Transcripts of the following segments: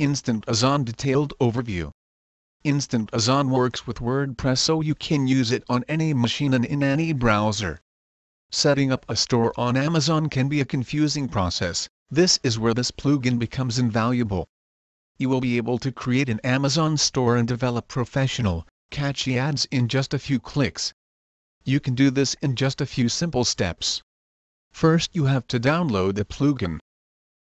InstantAzon Detailed Overview InstantAzon works with WordPress so you can use it on any machine and in any browser. Setting up a store on Amazon can be a confusing process, this is where this plugin becomes invaluable. You will be able to create an Amazon store and develop professional, catchy ads in just a few clicks. You can do this in just a few simple steps. First you have to download the plugin.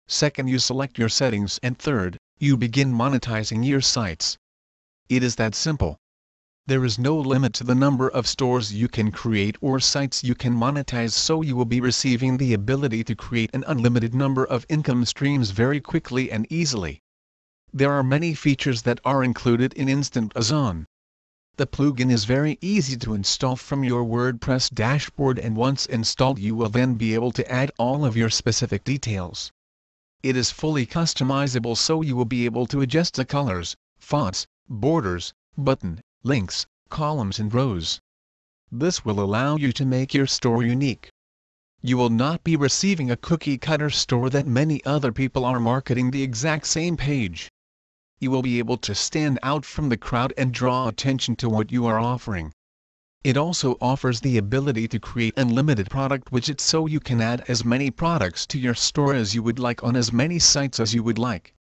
Second you select your settings and third, you begin monetizing your sites. It is that simple. There is no limit to the number of stores you can create or sites you can monetize so you will be receiving the ability to create an unlimited number of income streams very quickly and easily. There are many features that are included in InstantAzon. The plugin is very easy to install from your WordPress dashboard and once installed you will then be able to add all of your specific details. It is fully customizable so you will be able to adjust the colors, fonts, borders, button, links, columns and rows. This will allow you to make your store unique. You will not be receiving a cookie cutter store that many other people are marketing the exact same page. You will be able to stand out from the crowd and draw attention to what you are offering. It also offers the ability to create unlimited product widgets so you can add as many products to your store as you would like on as many sites as you would like.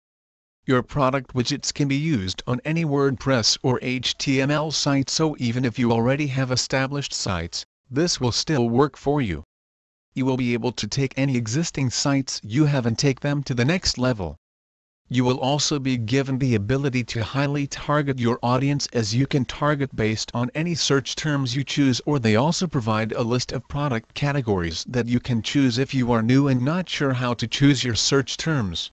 Your product widgets can be used on any WordPress or HTML site so even if you already have established sites, this will still work for you. You will be able to take any existing sites you have and take them to the next level. You will also be given the ability to highly target your audience as you can target based on any search terms you choose or they also provide a list of product categories that you can choose if you are new and not sure how to choose your search terms.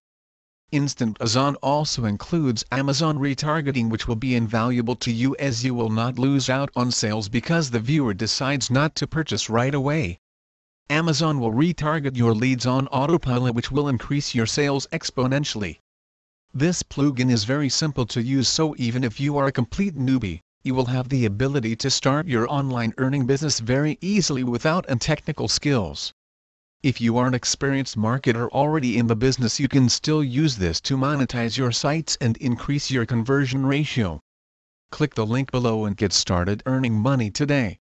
InstantAzon also includes Amazon retargeting which will be invaluable to you as you will not lose out on sales because the viewer decides not to purchase right away. Amazon will retarget your leads on autopilot which will increase your sales exponentially. This plugin is very simple to use so even if you are a complete newbie, you will have the ability to start your online earning business very easily without any technical skills. If you are an experienced marketer already in the business you can still use this to monetize your sites and increase your conversion ratio. Click the link below and get started earning money today.